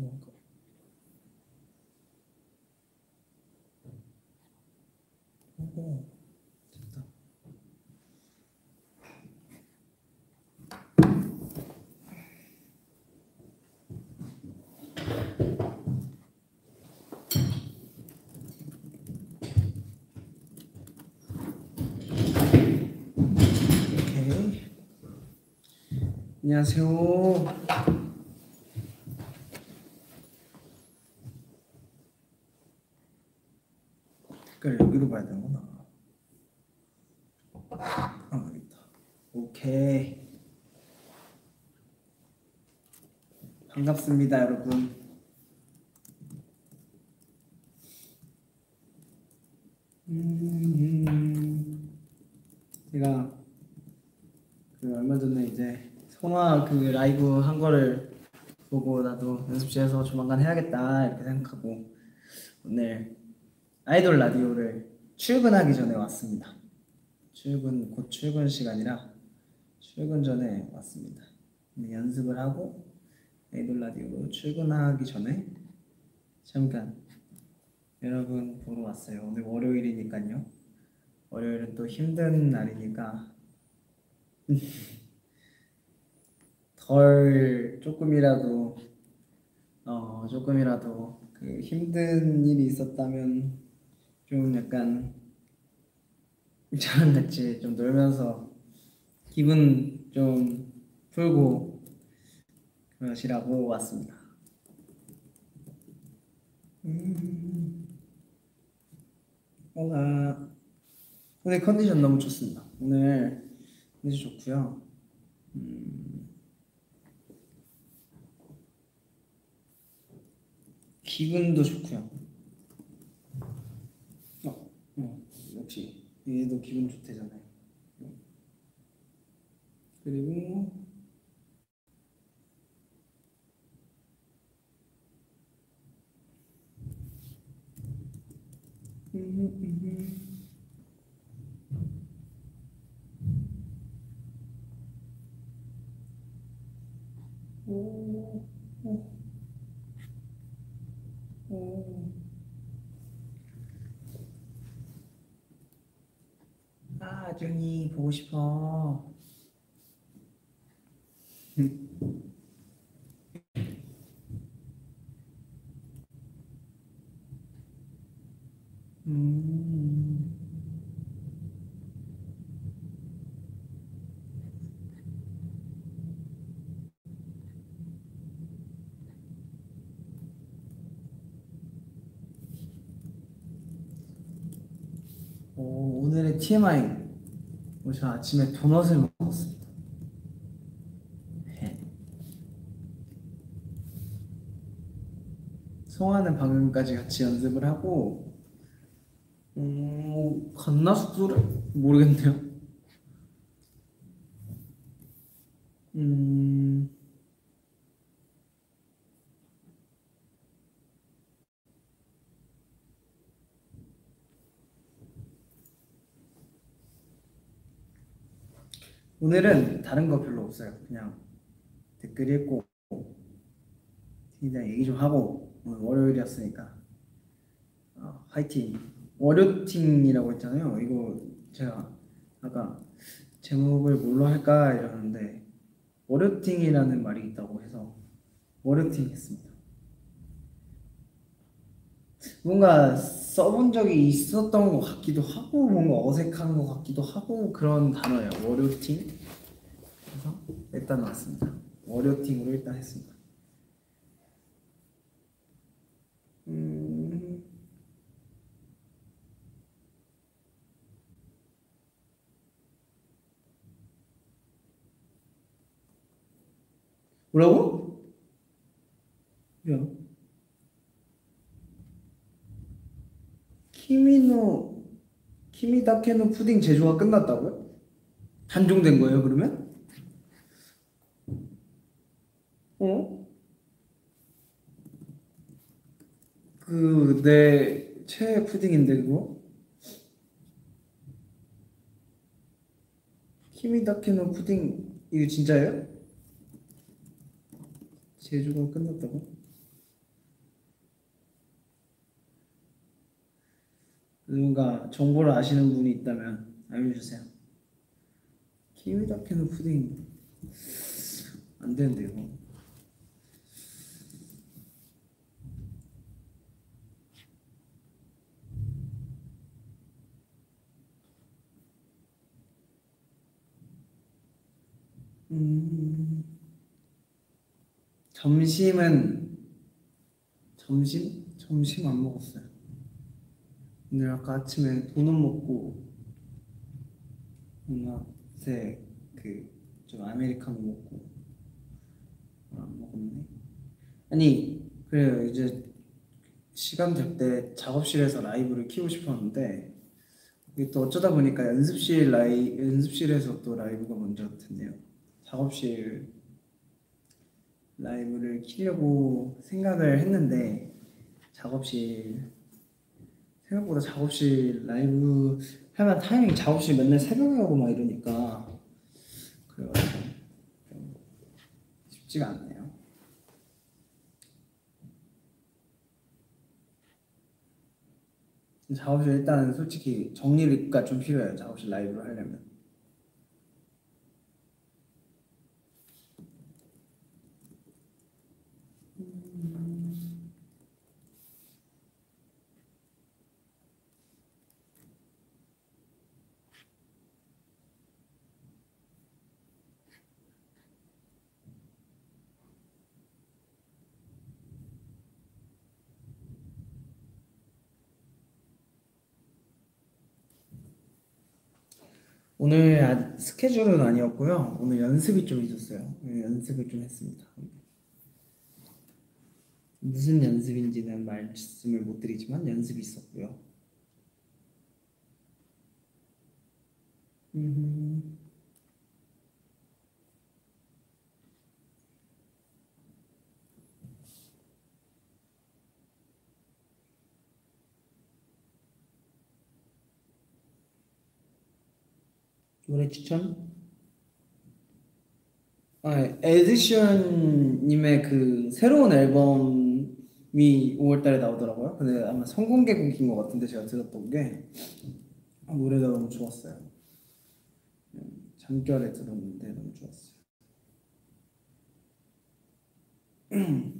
뭔가. 오, 됐다. 오케이. 안녕하세요. 댓글 여기로 봐야 되는구나. 아, 여기 있다. 오케이. 반갑습니다, 여러분. 음, 제가 그 얼마 전에 이제 성화 그 라이브 한 거를 보고 나도 연습실에서 조만간 해야겠다 이렇게 생각하고 오늘 아이돌 라디오를 출근하기 전에 왔습니다. 출근 곧 출근 시간이라 출근 전에 왔습니다. 연습을 하고 아이돌 라디오로 출근하기 전에 잠깐 여러분 보러 왔어요. 오늘 월요일이니까요. 월요일은 또 힘든 날이니까 덜 조금이라도 어 조금이라도 그 힘든 일이 있었다면 좀 약간 저랑 같이 좀 놀면서 기분 좀 풀고 그러시라고 왔습니다. 음. 올라 오늘 컨디션 너무 좋습니다. 오늘 컨디션 좋고요. 음. 기분도 좋고요. 어, 어, 역시 얘도 기분 좋대잖아요. 그리고 음, 음. 오, 오, 오. 아, 아준이 보고 싶어. 음. 오, 오늘의 TMI. 오늘 아침에 도넛을 먹었습니다. 해. 송하는 방금까지 같이 연습을 하고, 음, 갔나 숙소를? 모르겠네요. 음, 오늘은 다른 거 별로 없어요. 그냥 댓글 읽고, 그냥 얘기 좀 하고, 오늘 월요일이었으니까. 어, 화이팅. 월요팅이라고 했잖아요. 이거 제가 아까 제목을 뭘로 할까 이러는데 월요팅이라는 말이 있다고 해서 월요팅 했습니다. 뭔가 써본 적이 있었던 것 같기도 하고 뭔가 어색한 것 같기도 하고 그런 단어예요. 월요팅. 그래서 일단 왔습니다. 월요팅으로 일단 했습니다. 음, 뭐라고? 야, 키미노 키미다케노 푸딩 제조가 끝났다고요? 단종된 거예요, 그러면? 어? 그 내 최애 푸딩인데 그거? 키미다케노 푸딩 이거 진짜예요? 제조가 끝났다고? 누군가 정보를 아시는 분이 있다면 알려주세요. 키위 다케노 푸딩 안 되는데 이거. 음, 점심은 점심? 점심 안 먹었어요. 오늘 아까 아침에 도넛 먹고 도넛에 그좀 아메리카노 먹고 아, 안 먹었네. 아니 그래요 이제 시간 될 때 작업실에서 라이브를 키고 싶었는데 이게 또 어쩌다 보니까 연습실 라이 연습실에서 또 라이브가 먼저 됐네요. 작업실 라이브를 키려고 생각을 했는데 작업실 생각보다 작업실 라이브 하면 타이밍 작업실 맨날 새벽에 하고 막 이러니까 그래가지고 좀 쉽지가 않네요. 작업실 일단 솔직히 정리가 좀 필요해요. 작업실 라이브를 하려면. 오늘 아- 스케줄은 아니었고요. 오늘 연습이 좀 있었어요. 오늘 연습을 좀 했습니다. 무슨 연습인지는 말씀을 못 드리지만 연습이 있었고요. 음, 노래 추천? 아, 에디션님의 그 새로운 앨범이 5월달에 나오더라고요. 근데 아마 선공개곡인 것 같은데 제가 들었던 게 아, 노래가 너무 좋았어요. 음, 잠결에 들었는데 너무 좋았어요.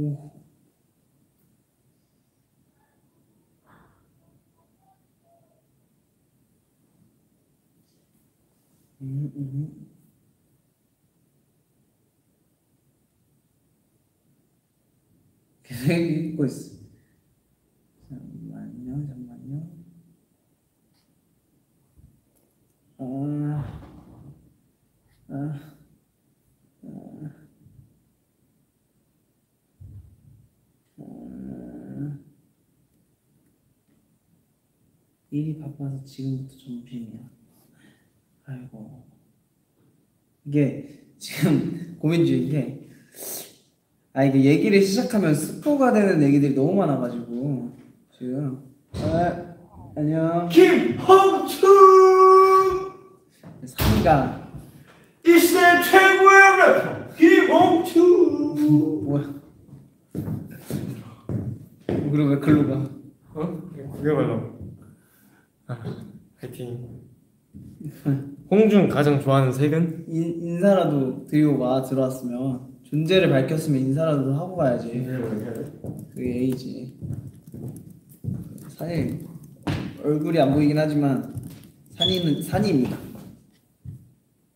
오, 음, 음. 계속 읽고 있어. 잠만요, 잠만요. 아, 아, 아. 일이 바빠서 지금부터 점심이야. 아이고. 이게 지금 고민 중인 게, 아, 이게 얘기를 시작하면 스포가 되는 얘기들이 너무 많아가지고, 지금. 아, 안녕. 김홍춘 사이가, 이시대 최고의 래퍼 김홍춘 뭐야. 그리고 왜 글로 가? 어? 그게 말로 아, 화이팅 홍준 가장 좋아하는 색은? 인, 인사라도 드리고 가, 들어왔으면. 존재를 밝혔으면 인사라도 하고 가야지. 그게 예의지. 산이 얼굴이 안 보이긴 하지만 산이는 산이입니다.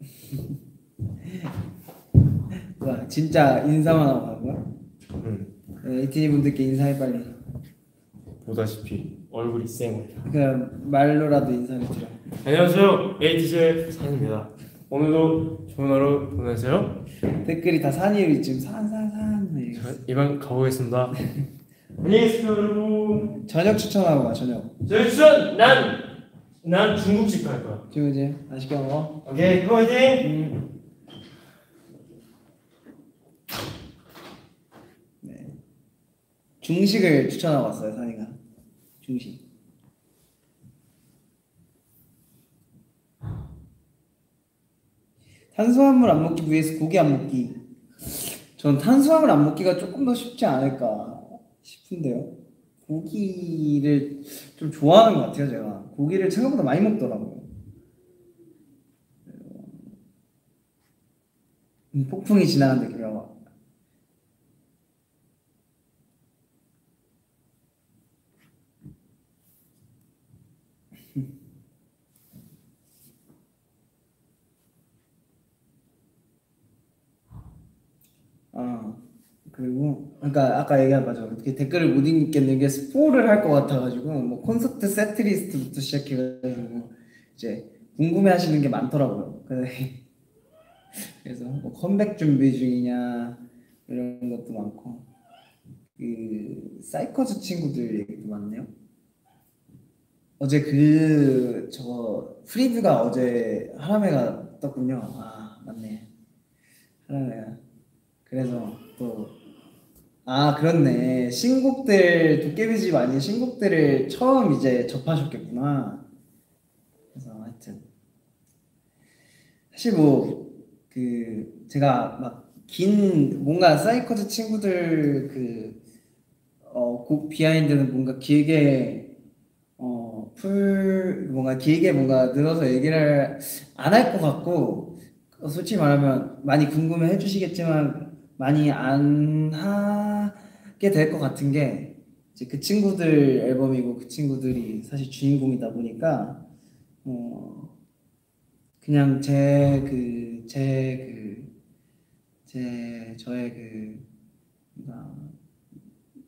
뭐야 진짜 인사만 하고 가는 거야? 응 네, 에이티니 분들께 인사해 빨리. 보다시피 얼굴이 쌩입니다. 그 말로라도 인사를 드려. 안녕하세요. 에이티즈의 산입니다. 오늘도 좋은 하루 보내세요. 댓글이 다 산이에요 지금 산산산. 네. 자, 이만 가보겠습니다. 안녕히 계세요, 여러분. 저녁 추천하고 와 저녁. 저희 추천 난, 난 중국집 갈 거야. 이제 맛있게 먹어. 오케이, 화이팅! 음. 네. 중식을 추천하고 왔어요 산이가. 중식. 탄수화물 안 먹기 vs 고기 안 먹기. 전 탄수화물 안 먹기가 조금 더 쉽지 않을까 싶은데요. 고기를 좀 좋아하는 것 같아요 제가. 고기를 생각보다 많이 먹더라고요. 음, 폭풍이 지나간다 그래요. 아 그리고 그러니까 아까 얘기한 맞아 이렇게 댓글을 못 읽겠는 게 스포를 할 것 같아가지고 뭐 콘서트 setlist부터 시작해가지고 이제 궁금해하시는 게 많더라고요. 그래- 그래서 뭐 컴백 준비 중이냐 이런 것도 많고 그 싸이커스 친구들 얘기도 많네요. 어제 그 저거 preview가 어제 하라메가 떴군요. 아 맞네. 하라메가 그래서 또 아 그렇네 신곡들 도깨비집 아닌 신곡들을 처음 이제 접하셨겠구나. 그래서 하여튼 사실 뭐 그 제가 막 긴 뭔가 싸이커스 친구들 그 어 곡 behind는 뭔가 길게 어 풀 뭔가 길게 뭔가 늘어서 얘기를 안 할 것 같고 어, 솔직히 말하면 많이 궁금해 해주시겠지만 많이 안 하게 될 것 같은 게 이제 그 친구들 앨범이고 그 친구들이 사실 주인공이다 보니까 어 그냥 제 그 제 그 제 저의 그 뭔가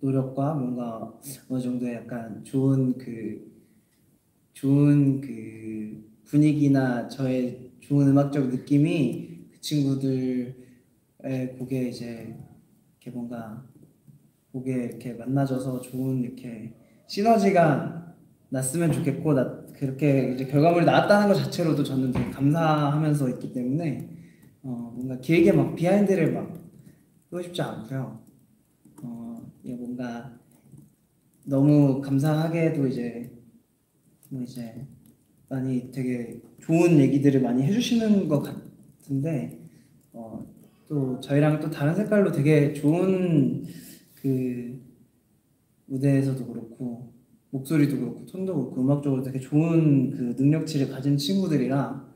노력과 뭔가 어느 정도 약간 좋은 그 좋은 그 분위기나 저의 좋은 음악적 느낌이 그 친구들 의 곡에 이제 이렇게 뭔가 곡에 이렇게 만나져서 좋은 이렇게 시너지가 났으면 좋겠고 나 그렇게 이제 결과물이 나왔다는 것 자체로도 저는 되게 감사하면서 있기 때문에 어 뭔가 길게 막 비하인드를 막 하고 싶지 않고요. 어 뭔가 너무 감사하게도 이제 뭐 이제 많이 되게 좋은 얘기들을 많이 해주시는 것 같은데 어, 또 저희랑 또 다른 색깔로 되게 좋은 그 무대에서도 그렇고 목소리도 그렇고 톤도 그렇고 음악적으로 되게 좋은 그 능력치를 가진 친구들이라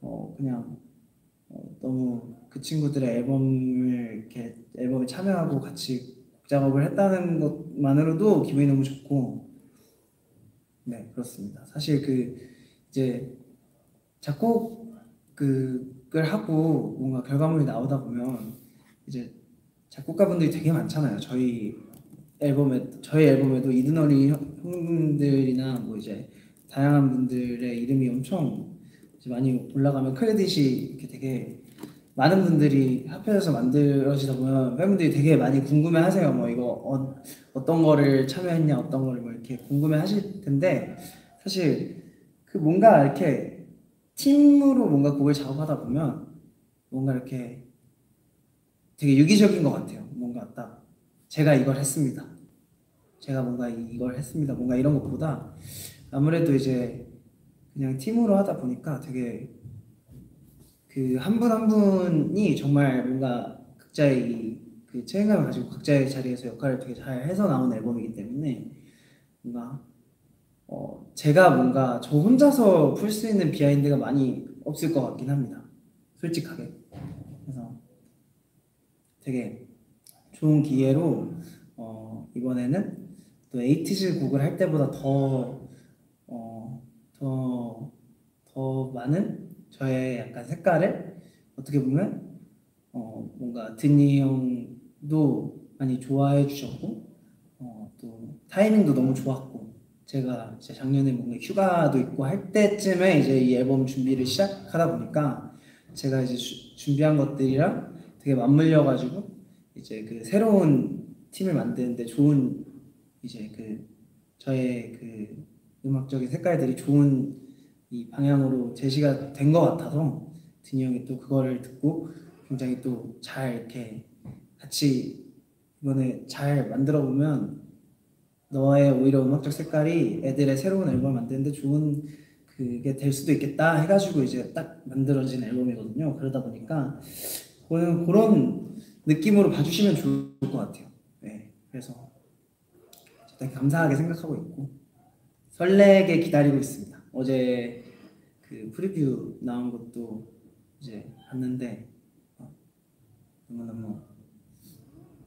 어 그냥 어, 너무 그 친구들의 앨범을 이렇게 앨범에 참여하고 같이 곡 작업을 했다는 것만으로도 기분이 너무 좋고 네 그렇습니다. 사실 그 이제 작곡 을 하고 뭔가 결과물이 나오다 보면 이제 작곡가분들이 되게 많잖아요. 저희 앨범에 저희 앨범에도 이든어리 형- 형들이나 뭐 이제 다양한 분들의 이름이 엄청 많이 올라가면 크레딧이 이렇게 되게 많은 분들이 합해져서 만들어지다 보면 팬분들이 되게 많이 궁금해하세요. 뭐 이거 어, 어떤 거를 참여했냐, 어떤 거를 뭐 이렇게 궁금해하실 텐데 사실 그 뭔가 이렇게 팀으로 뭔가 곡을 작업하다 보면 뭔가 이렇게 되게 유기적인 것 같아요. 뭔가 딱 제가 이걸 했습니다. 제가 뭔가 이- 이걸 했습니다. 뭔가 이런 것보다 아무래도 이제 그냥 팀으로 하다 보니까 되게 그 한 분 한 분이 정말 뭔가 각자의 이그 책임감을 가지고 각자의 자리에서 역할을 되게 잘 해서 나온 앨범이기 때문에 뭔가 어 제가 뭔가 저 혼자서 풀 수 있는 behind가 많이 없을 것 같긴 합니다. 솔직하게. 그래서 되게 좋은 기회로 어 이번에는 또 에이티즈 곡을 할 때보다 더 어, 더, 더 많은 저의 약간 색깔을 어떻게 보면 어, 뭔가 이든이 형도 많이 좋아해 주셨고 어, 또 타이밍도 너무 좋았고 제가 이제 작년에 뭔가 휴가도 있고 할 때쯤에 이제 이 앨범 준비를 시작하다 보니까 제가 이제 주- 준비한 것들이랑 되게 맞물려 가지고 이제 그 새로운 팀을 만드는데 좋은 이제 그 저의 그 음악적인 색깔들이 좋은 이 방향으로 제시가 된 것 같아서 드니 형이 또 그거를 듣고 굉장히 또 잘 이렇게 같이 이번에 잘 만들어 보면 너의 오히려 음악적 색깔이 애들의 새로운 앨범을 만드는데 좋은 그게 될 수도 있겠다 해가지고 이제 딱 만들어진 앨범이거든요. 그러다 보니까 그런 그런 느낌으로 봐주시면 좋을 것 같아요. 네, 그래서 되게 감사하게 생각하고 있고 설레게 기다리고 있습니다. 어제 그 프리뷰 나온 것도 이제 봤는데 어, 너무 너무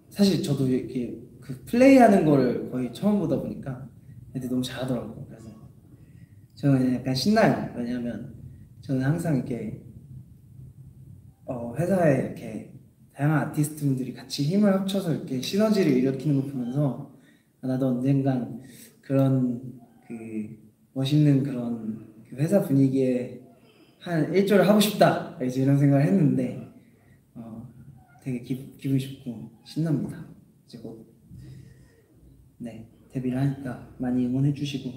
사실 저도 이렇게 그 플레이하는 거를 거의 처음 보다 보니까 애들이 너무 잘하더라고요. 그래서 저는 약간 신나요. 왜냐면 저는 항상 이렇게 어, 회사에 이렇게 다양한 아티스트 분들이 같이 힘을 합쳐서 이렇게 시너지를 일으키는 거 보면서 아, 나도 언젠간 그런 그 멋있는 그런 그 회사 분위기에 한 일조를 하고 싶다 이제 이런 생각을 했는데 어, 되게 기, 기분 좋고 신납니다. 이제 곧 네 데뷔를 하니까 많이 응원해 주시고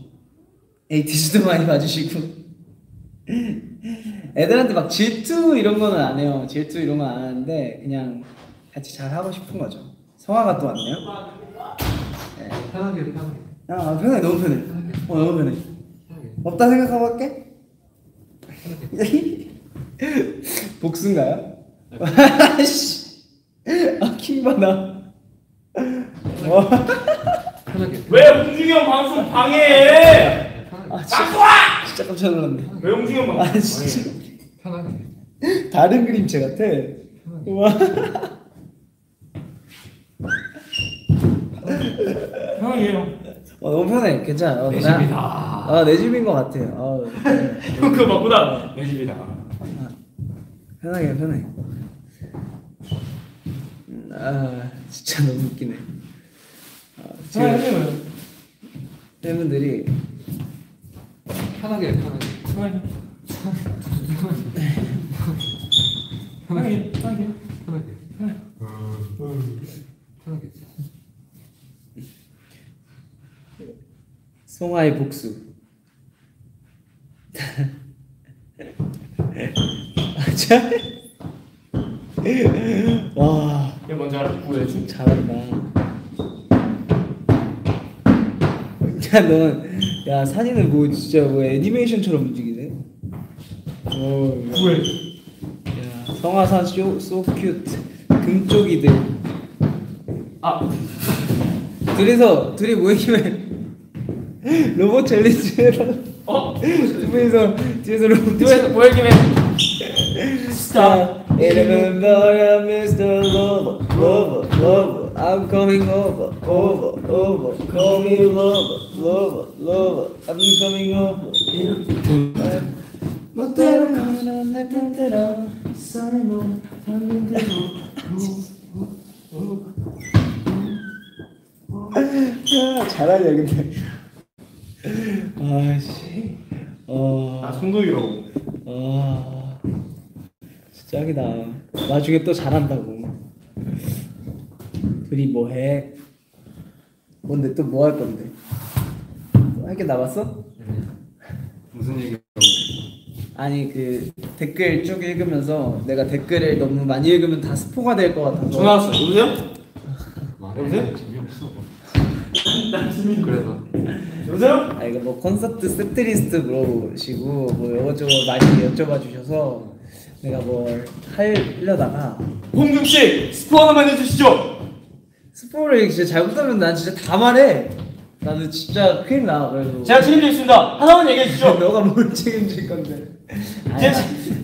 에이티즈도 많이 봐주시고 애들한테 막 질투 이런 거는 안 해요. 질투 이런 건 안 하는데 그냥 같이 잘 하고 싶은 거죠. 성화가 또 왔네요. 네. 편하게 편하게 아 편해 너무 편해. 어 너무 편해. 없다 생각하고 할게. 복수인가요? 씨. 아 킹받아. 어. 편하게 왜 홍중이 형 방송 방해해? 아 진짜, 진짜 깜짝 놀랐네. 왜 홍중이 형 방송 아 진짜 편하게 다른 그림체 같아. 와. 편하게 해요. 어, 너무 편해. 괜찮아. 어, 내 나- 집이다. 아, 내 집인 것 같아. 어, 네. 형 그거 맞구나. 내 집이다. 편하게 편해. 음, 아 진짜 너무 웃기네. 아, 지금 해요. 팬분들이 편하게 편하게 편하게. 편하게. 편하게. 편하게 편하게 송아의 복수. 아, 참. 와얘 뭔지 알아? 잘한다. 야, 넌, 야, 사진은 뭐, 진짜 뭐 애니메이션처럼 움직이네. 어, 야. 왜? 야, 성화산 so, so cute. 금쪽이들. 아 둘이서, 둘이 모이면 로봇 challenge 해라. 어? 두 분이서 뒤에서 로봇 뭐 얘기해? 자, 이름은 너야 Mr. Lover, Lover, Lover. I'm coming over, over, over. Call me lover, lover, lover. I'm coming over. 멋대로 가는 내 뜻대로 설모 하는 대로 야 잘하냐 근데. 아씨. 어. 아 송도이라고. 아. 진짜 짱이다. 나중에 또 잘한다고. 둘이 뭐해? 뭔데 또 뭐 할 건데 할 게 남았어? 무슨 얘기 아니 그 댓글 쭉 읽으면서 내가 댓글을 너무 많이 읽으면 다 스포가 될 것 같아서 전화 왔어. 여보세요? 여보세요? 재미없어 그래서 여보세요? 아 이거 뭐 콘서트 세트리스트 물어보시고 뭐 이것저것 많이 여쭤봐 주셔서 내가 뭘 하려다가 홍중 씨 스포 하나만 해주시죠. 스포를 진짜 잘못하면 난 진짜 다 말해 나는 진짜 큰일 나 그래도 제가 책임지겠습니다. 하나만 얘기해 주시죠. 너가 뭘 책임질 건데 아니야,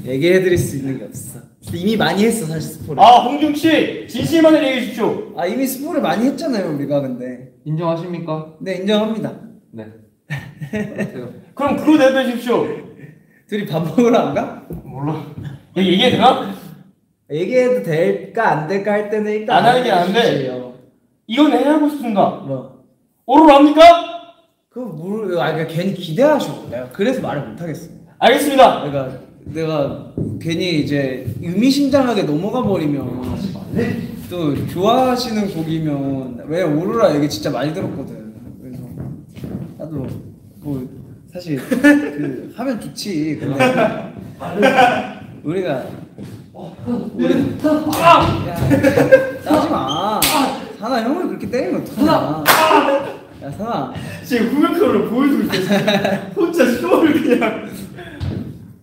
얘기해드릴 수 있는 게 없어 이미 많이 했어 사실 스포를 아, 아 홍중 씨 진실만을 얘기해 주십시오. 이미 스포를 많이 했잖아요 우리가 근데 인정하십니까? 네 인정합니다 네? 그럼 그거 대답해 주십시오. 둘이 밥 먹으러 안 가? 몰라. 얘 얘기해 되나? 얘기해도 될까 안 될까 할 때는 일단 안 하는 게 나은데. 이건 해 하고 싶은가? 뭐 오로라입니까? 그거 모르 아 그러니까 괜히 기대하셔. 내가 그래서 말을 못 하겠어. 알겠습니다. 내가 내가 괜히 이제 의미심장하게 넘어가 버리면 또 좋아하시는 곡이면 왜 오로라 얘기 진짜 많이 들었거든. 그래서 나도 뭐 사실 그 하면 좋지. 근데 우리가 우리 야 싸지 마. 사나 형을 그렇게 때리면 어떡하냐. 야 사나. 지금 후면카로 보여주고 있어요. 혼자 쇼를 그냥.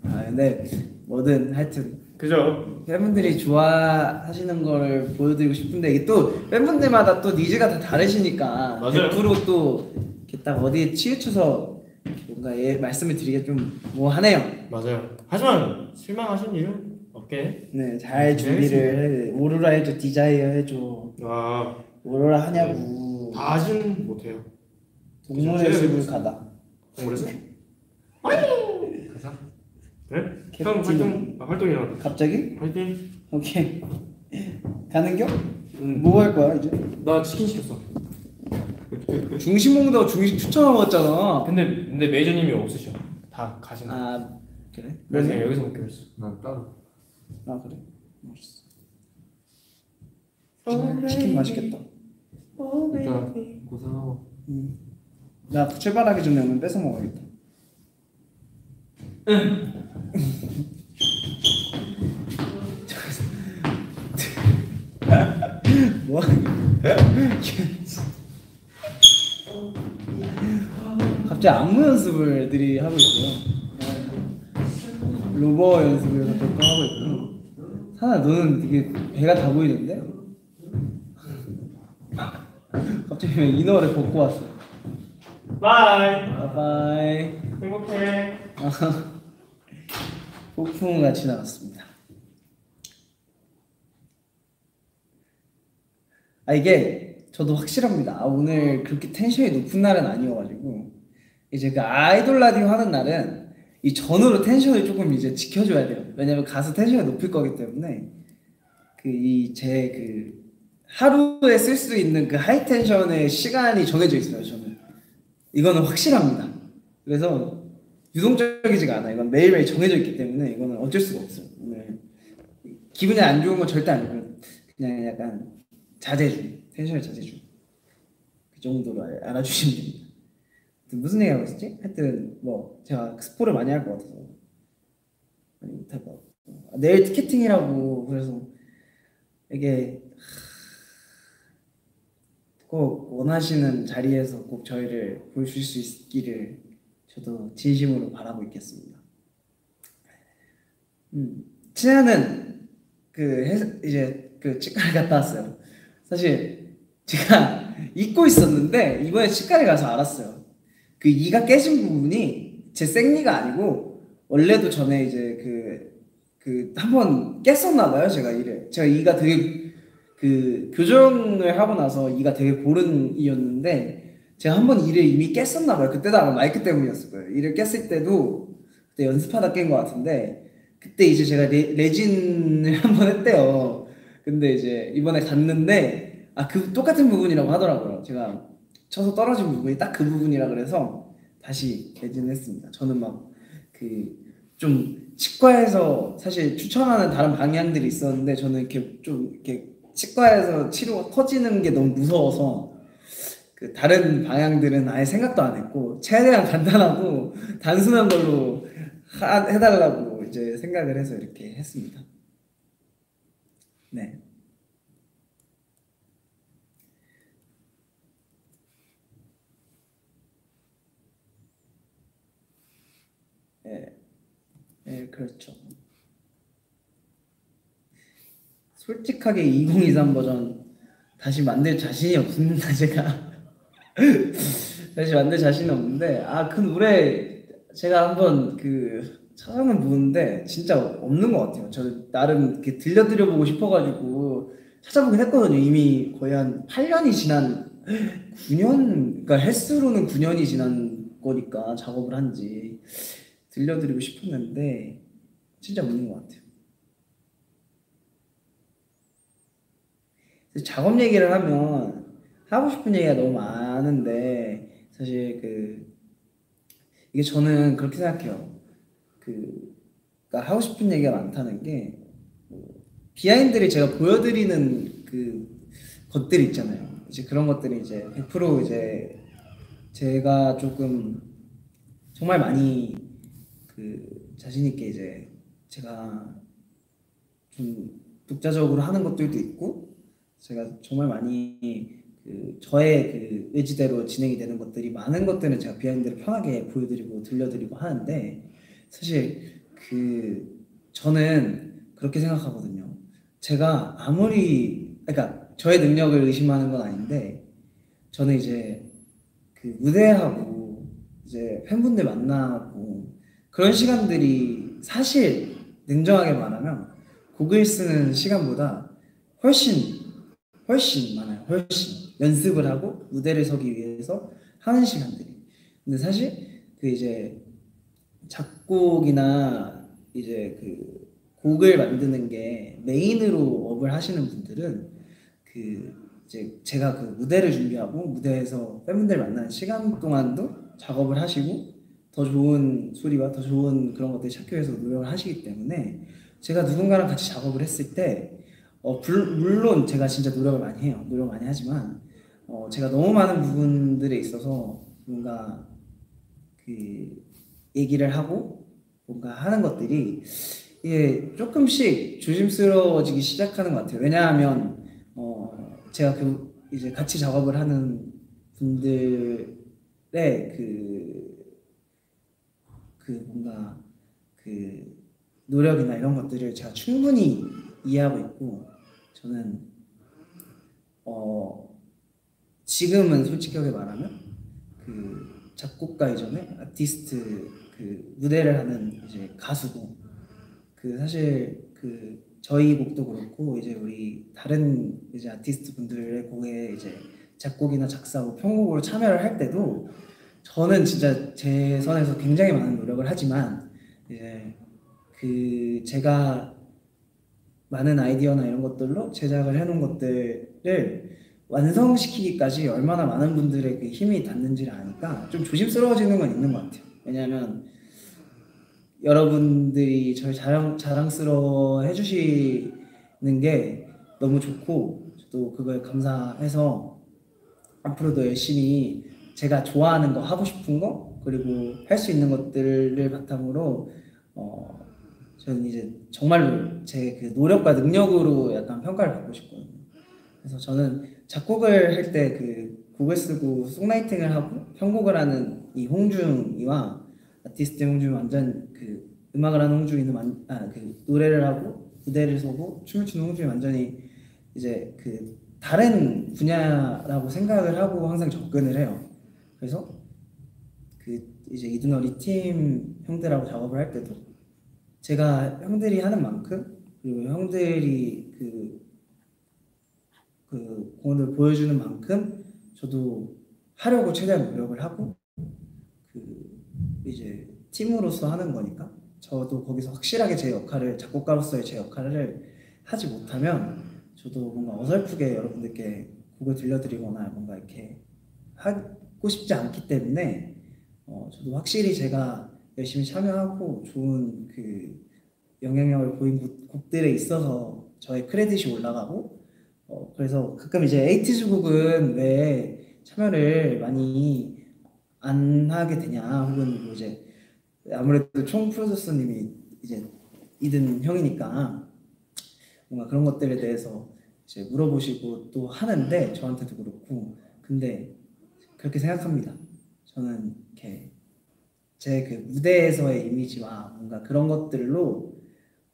아 근데 뭐든 하여튼 그죠? 팬분들이 좋아하시는 거를 보여드리고 싶은데 이게 또 팬분들마다 또 니즈가 다 다르시니까 맞아요. 100%또 이렇게 딱 어디에 치우쳐서 뭔가 예, 말씀을 드리기가 좀 뭐 하네요. 맞아요. 하지만 실망하신 일은 없게. 네, 잘 준비를 해. 오로라 해줘, Desire 해줘. 아, 오로라 하냐고. 다 하진 못해요. 동물의 숲을 가다. 공부해서? 가자. 네? 형 활동 아, 활동이랑 갑자기? 화이팅. 오케이. 가는겨? 뭐할 거야 이제? 나 치킨 시켰어. 중식 먹는다고 중식 추천하고 왔잖아. 근데 근데 매니저님이 없으셔. 다 가신 거. 아 그래? 그래서 그냥 여기서 먹기로 했어. 난 따로. 아 그래? 멋있어. 치킨, 치킨 맛있겠다. 일단 고생하고. 음. 나 출발하기 전에 오늘 뺏어 먹어야겠다. 뭐? 갑자기 안무 연습을 애들이 하고 있고요. Rover 연습을 갑자기 또 하고 있고. 산아 너는 되게 배가 다 보이는데? 왜 inner를 벗고 왔어? Bye. Bye bye. 행복해. 폭풍우가 지나갔습니다. 아 이게 저도 확실합니다. 아, 오늘 그렇게 tension이 높은 날은 아니어가지고 이제 그 아이돌 라디오 하는 날은 이 전으로 tension을 조금 이제 지켜줘야 돼요. 왜냐면 가서 tension이 높을 거기 때문에 그 이제 그 하루에 쓸 수 있는 그 high tension의 시간이 정해져 있어요. 저는 이거는 확실합니다. 그래서 유동적이지가 않아. 이건 매일매일 정해져 있기 때문에 이거는 어쩔 수가 없어요. 오늘 기분이 안 좋은 건 절대 아니고 그냥 약간 자제주, 텐션을 자제주. 그 정도로 알- 알아주시면 됩니다. 무슨 얘기하고 있었지? 하여튼 뭐 제가 스포를 많이 할 것 같아서 많이 못할 것 같고 아, 내일 티켓팅이라고 그래서 이게 꼭 원하시는 자리에서 꼭 저희를 보여주실 수 있기를 저도 진심으로 바라고 있겠습니다. 음, 친아는 그 해- 이제 그 치과를 갔다 왔어요. 사실 제가 잊고 있었는데 이번에 치과를 가서 알았어요. 그 이가 깨진 부분이 제 생리가 아니고 원래도 전에 이제 그 그 한 번 깼었나 봐요. 제가 이를 제가 이가 되게 그 교정을 하고 나서 이가 되게 고른 이였는데 제가 한 번 이를 이미 깼었나 봐요. 그때도 아마 마이크 때문이었을 거예요. 이를 깼을 때도 그때 연습하다 깬 것 같은데 그때 이제 제가 레, 레진을 한 번 했대요. 근데 이제 이번에 갔는데 아 그 똑같은 부분이라고 하더라고요. 제가 쳐서 떨어진 부분이 딱 그 부분이라 그래서 다시 레진했습니다. 저는 막 그 좀 치과에서 사실 추천하는 다른 방향들이 있었는데 저는 이렇게 좀 이렇게 치과에서 치료가 커지는 게 너무 무서워서 그 다른 방향들은 아예 생각도 안 했고 최대한 간단하고 단순한 걸로 하, 해달라고 이제 생각을 해서 이렇게 했습니다. 네. 예, 예, 그렇죠. 솔직하게 2023 버전 다시 만들 자신이 없습니다 제가. 다시 만들 자신이 없는데 아 그 노래 제가 한번 그 찾아는 보는데 진짜 없는 것 같아요. 저 나름 이렇게 들려드려 보고 싶어가지고 찾아보긴 했거든요. 이미 거의 한 8년이 지난 9년? 그러니까 횟수로는 9년이 지난 거니까 작업을 한지 들려드리고 싶었는데 진짜 없는 것 같아요 작업 얘기를 하면 하고 싶은 얘기가 너무 많은데 사실 그 이게 저는 그렇게 생각해요. 그 그러니까 하고 싶은 얘기가 많다는 게 뭐, 비하인드를 제가 보여드리는 그 것들이 있잖아요. 이제 그런 것들이 이제 100% 이제 제가 조금 정말 많이 그 자신 있게 이제 제가 좀 독자적으로 하는 것들도 있고 제가 정말 많이 그 저의 그 의지대로 진행이 되는 것들이 많은 것들은 제가 비하인드를 편하게 보여드리고 들려드리고 하는데 사실 그 저는 그렇게 생각하거든요. 제가 아무리 그러니까 저의 능력을 의심하는 건 아닌데 저는 이제 그 무대하고 이제 팬분들 만나고 그런 시간들이 사실 냉정하게 말하면 곡을 쓰는 시간보다 훨씬 훨씬 많아요. 훨씬 연습을 하고 무대를 서기 위해서 하는 시간들이. 근데 사실 그 이제 작곡이나 이제 그 곡을 만드는 게 메인으로 업을 하시는 분들은 그 이제 제가 그 무대를 준비하고 무대에서 팬분들 만나는 시간 동안도 작업을 하시고 더 좋은 소리와 더 좋은 그런 것들을 찾기 위해서 노력을 하시기 때문에 제가 누군가랑 같이 작업을 했을 때 어, 불- 물론 제가 진짜 노력을 많이 해요. 노력 많이 하지만 어, 제가 너무 많은 부분들에 있어서 뭔가 그 얘기를 하고 뭔가 하는 것들이 이게 조금씩 조심스러워지기 시작하는 것 같아요. 왜냐하면 어, 제가 그 이제 같이 작업을 하는 분들의 그, 그 뭔가 그 노력이나 이런 것들을 제가 충분히 이해하고 있고 저는 어 지금은 솔직하게 말하면 그 작곡가 이전에 아티스트 그 무대를 하는 이제 가수고 그 사실 그 저희 곡도 그렇고 이제 우리 다른 이제 아티스트 분들의 곡에 이제 작곡이나 작사고 편곡으로 참여를 할 때도 저는 진짜 제 선에서 굉장히 많은 노력을 하지만 이제 그 제가 많은 아이디어나 이런 것들로 제작을 해놓은 것들을 완성시키기까지 얼마나 많은 분들의 그 힘이 닿는지를 아니까 좀 조심스러워지는 건 있는 것 같아요. 왜냐하면 여러분들이 저를 자랑, 자랑스러워 해주시는 게 너무 좋고 또 그걸 감사해서 앞으로도 열심히 제가 좋아하는 거 하고 싶은 거 그리고 할 수 있는 것들을 바탕으로 어 저는 이제 정말로 제 그 노력과 능력으로 약간 평가를 받고 싶거든요. 그래서 저는 작곡을 할 때 그 곡을 쓰고 송라이팅을 하고 편곡을 하는 이 홍중이와 아티스트 홍중이 완전 그 음악을 하는 홍중이는 완, 아, 그 노래를 하고 무대를 서고 춤을 추는 홍중이 완전히 이제 그 다른 분야라고 생각을 하고 항상 접근을 해요. 그래서 그 이제 이두너리 팀 형들하고 작업을 할 때도 제가 형들이 하는 만큼 그리고 형들이 그, 그 공연을 보여주는 만큼 저도 하려고 최대한 노력을 하고 그 이제 팀으로서 하는 거니까 저도 거기서 확실하게 제 역할을 작곡가로서의 제 역할을 하지 못하면 저도 뭔가 어설프게 여러분들께 곡을 들려드리거나 뭔가 이렇게 하고 싶지 않기 때문에 어, 저도 확실히 제가 열심히 참여하고 좋은 그 영향력을 보인 곡- 곡들에 있어서 저의 크레딧이 올라가고 어, 그래서 가끔 이제 에이티즈 곡은 왜 참여를 많이 안 하게 되냐 혹은 뭐 이제 아무래도 총 프로듀서님이 이제 이든 형이니까 뭔가 그런 것들에 대해서 이제 물어보시고 또 하는데 저한테도 그렇고 근데 그렇게 생각합니다. 저는 이렇게 제 그 무대에서의 이미지와 뭔가 그런 것들로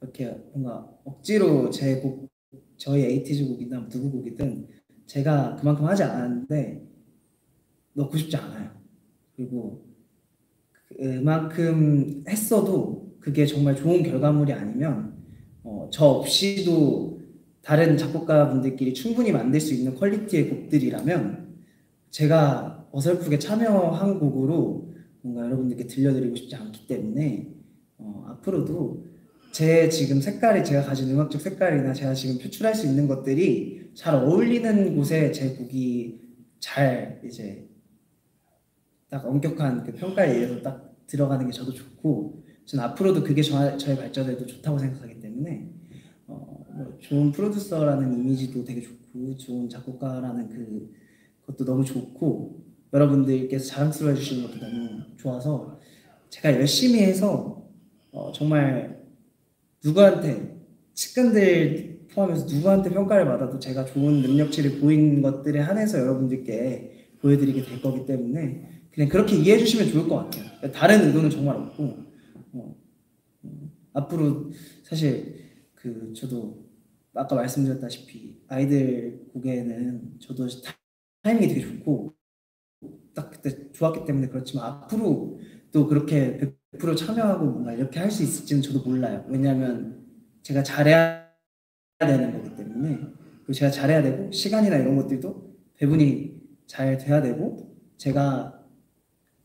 이렇게 뭔가 억지로 제 곡, 저희 에이티즈 곡이나 누구 곡이든 제가 그만큼 하지 않았는데 넣고 싶지 않아요. 그리고 그만큼 했어도 그게 정말 좋은 결과물이 아니면 어, 저 없이도 다른 작곡가분들끼리 충분히 만들 수 있는 퀄리티의 곡들이라면 제가 어설프게 참여한 곡으로 뭔가 여러분들께 들려드리고 싶지 않기 때문에 어, 앞으로도 제 지금 색깔이 제가 가진 음악적 색깔이나 제가 지금 표출할 수 있는 것들이 잘 어울리는 곳에 제 곡이 잘 이제 딱 엄격한 그 평가에 의해서 딱 들어가는 게 저도 좋고 저는 앞으로도 그게 저, 저의 발전에도 좋다고 생각하기 때문에 어, 뭐 좋은 프로듀서라는 이미지도 되게 좋고 좋은 작곡가라는 그 것도 너무 좋고 여러분들께서 자랑스러워 해주시는 것도 너무 좋아서 제가 열심히 해서 어, 정말 누구한테 측근들 포함해서 누구한테 평가를 받아도 제가 좋은 능력치를 보인 것들에 한해서 여러분들께 보여드리게 될 거기 때문에 그냥 그렇게 이해해 주시면 좋을 것 같아요. 다른 의도는 정말 없고 어, 어, 앞으로 사실 그 저도 아까 말씀드렸다시피 아이들 곡에는 저도 타이밍이 되게 좋고 딱 그때 좋았기 때문에 그렇지만 앞으로 또 그렇게 100% 참여하고 뭔가 이렇게 할 수 있을지는 저도 몰라요. 왜냐하면 제가 잘해야 되는 거기 때문에 그리고 제가 잘해야 되고 시간이나 이런 것들도 배분이 잘 돼야 되고 제가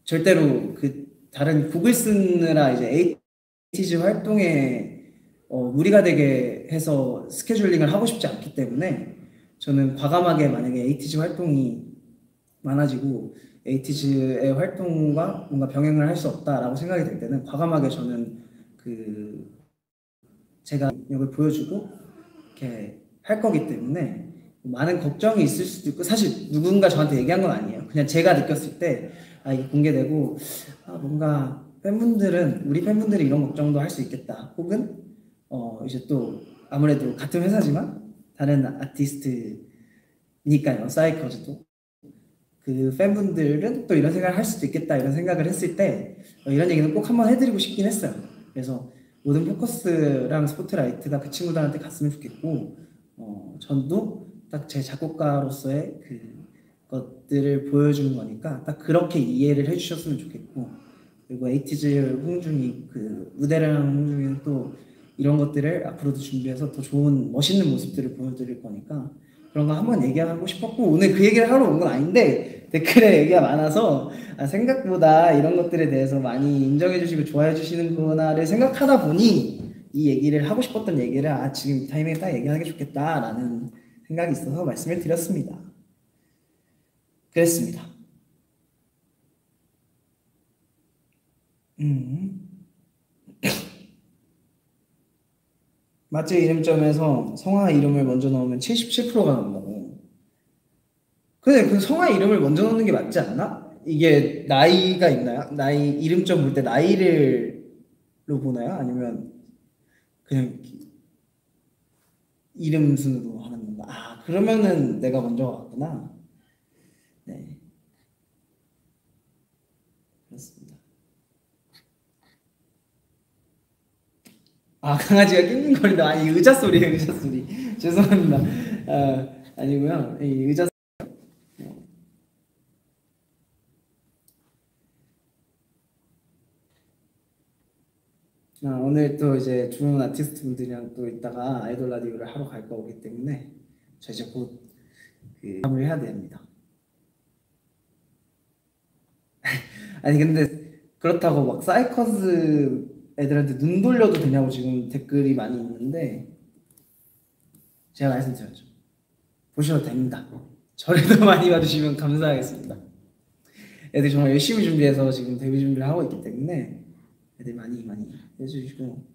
절대로 그 다른 곡을 쓰느라 이제 에이티즈 활동에 어, 무리가 되게 해서 scheduling을 하고 싶지 않기 때문에 저는 과감하게 만약에 에이티즈 활동이 많아지고 ATEEZ의 활동과 뭔가 병행을 할 수 없다라고 생각이 될 때는 과감하게 저는 그 제가 이걸 보여주고 이렇게 할 거기 때문에 많은 걱정이 있을 수도 있고 사실 누군가 저한테 얘기한 건 아니에요. 그냥 제가 느꼈을 때 아 이게 공개되고 아 뭔가 팬분들은 우리 팬분들이 이런 걱정도 할 수 있겠다. 혹은 어 이제 또 아무래도 같은 회사지만 다른 아티스트니까요. 사이커즈도 그 팬분들은 또 이런 생각을 할 수도 있겠다 이런 생각을 했을 때 어, 이런 얘기는 꼭 한번 해드리고 싶긴 했어요. 그래서 모든 포커스랑 스포트라이트가 그 친구들한테 갔으면 좋겠고 어, 전도 딱 제 작곡가로서의 그 것들을 보여주는 거니까 딱 그렇게 이해를 해주셨으면 좋겠고 그리고 에이티즈 홍중이 그 무대랑 홍중이는 또 이런 것들을 앞으로도 준비해서 더 좋은 멋있는 모습들을 보여드릴 거니까 그런 거 한번 얘기하고 싶었고 오늘 그 얘기를 하러 온 건 아닌데 댓글에 얘기가 많아서 아, 생각보다 이런 것들에 대해서 많이 인정해 주시고 좋아해 주시는구나를 생각하다 보니 이 얘기를 하고 싶었던 얘기를 아 지금 타이밍에 딱 얘기하는 게 좋겠다라는 생각이 있어서 말씀을 드렸습니다. 그랬습니다. 음. 맛집 이름점에서 성화 이름을 먼저 넣으면 77%가 나온다고. 근데 그 성화 이름을 먼저 넣는 게 맞지 않나? 이게 나이가 있나요? 나이 이름점 볼 때 나이를 로 보나요? 아니면 그냥 이름 순으로 하는 건가? 아 그러면은 내가 먼저 왔구나. 네. 그렇습니다. 아 강아지가 낑낑거린다. 아니 의자 소리예요 의자 소리. 죄송합니다. 아, 아니고요. 이 의자. 아, 오늘 또 이제 좋은 아티스트 분들이랑 또 이따가 아이돌 라디오를 하러 갈 거기 때문에 저 이제 곧그 마무리 해야 됩니다. 아니 근데 그렇다고 막 사이커스 애들한테 눈 돌려도 되냐고 지금 댓글이 많이 있는데 제가 말씀드렸죠. 보셔도 됩니다. 저래도 많이 봐주시면 감사하겠습니다. 애들 정말 열심히 준비해서 지금 데뷔 준비를 하고 있기 때문에 애들 많이 많이 해주시고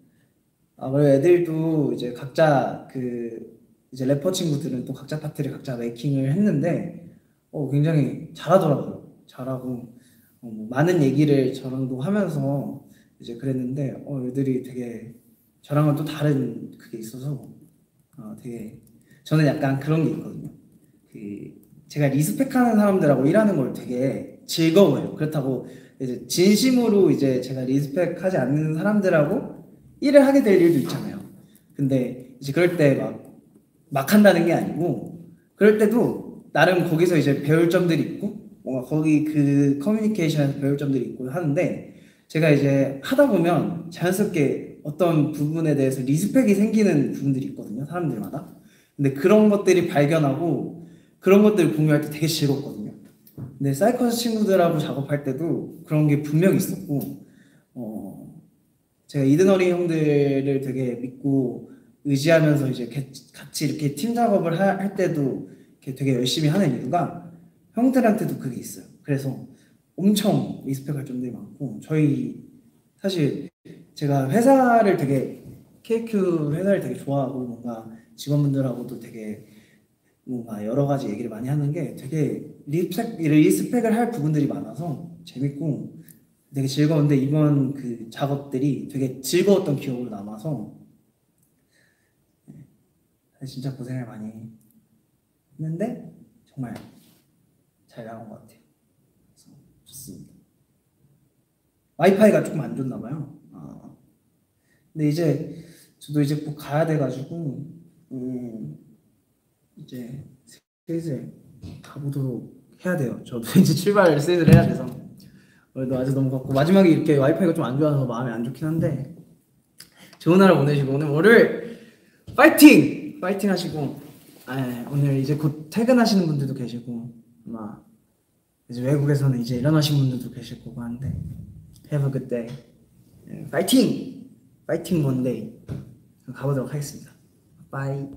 아 그리고 애들도 이제 각자 그 이제 래퍼 친구들은 또 각자 파트를 각자 메이킹을 했는데 어 굉장히 잘하더라고요. 잘하고 어, 뭐 많은 얘기를 저랑도 하면서 이제 그랬는데 어 애들이 되게 저랑은 또 다른 그게 있어서 어 되게 저는 약간 그런 게 있거든요. 그 제가 리스펙하는 사람들하고 일하는 걸 되게 즐거워요. 그렇다고 이제 진심으로 이제 제가 리스펙하지 않는 사람들하고 일을 하게 될 일도 있잖아요. 근데 이제 그럴 때 막 막 한다는 게 아니고 그럴 때도 나름 거기서 이제 배울 점들이 있고 뭔가 거기 그 커뮤니케이션에서 배울 점들이 있고 하는데 제가 이제 하다 보면 자연스럽게 어떤 부분에 대해서 리스펙이 생기는 부분들이 있거든요. 사람들마다. 근데 그런 것들이 발견하고 그런 것들을 공유할 때 되게 즐겁거든요. 근데 사이코스 친구들하고 작업할 때도 그런 게 분명히 있었고, 어, 제가 이든어리 형들을 되게 믿고 의지하면서 이제 같이 이렇게 팀 작업을 하- 할 때도 되게 열심히 하는 이유가 형들한테도 그게 있어요. 그래서 엄청 리스펙할 점들이 많고 저희 사실 제가 회사를 되게 KQ 회사를 되게 좋아하고 뭔가 직원분들하고도 되게 뭔가 여러 가지 얘기를 많이 하는 게 되게 respect, respect을 할 부분들이 많아서 재밌고 되게 즐거운데 이번 그 작업들이 되게 즐거웠던 기억으로 남아서 네, 진짜 고생을 많이 했는데 정말 잘 나온 것 같아요. 그래서 좋습니다. 와이파이가 조금 안 좋나 봐요. 아. 근데 이제 저도 이제 곧 가야 돼가지고 음, 이제 슬슬 가보도록 해야 돼요. 저도 이제 출발을 슬슬 해야 돼서 오늘도 아주 너무 덥고 마지막에 이렇게 와이파이가 좀 안 좋아서 마음이 안 좋긴 한데 좋은 하루 보내시고 오늘 월요일 파이팅! 파이팅 하시고 아, 오늘 이제 곧 퇴근하시는 분들도 계시고 아마 이제 외국에서는 이제 일어나신 분들도 계실 거고 한데 Have a good day. 예, 파이팅! 파이팅 Monday 가보도록 하겠습니다. Bye.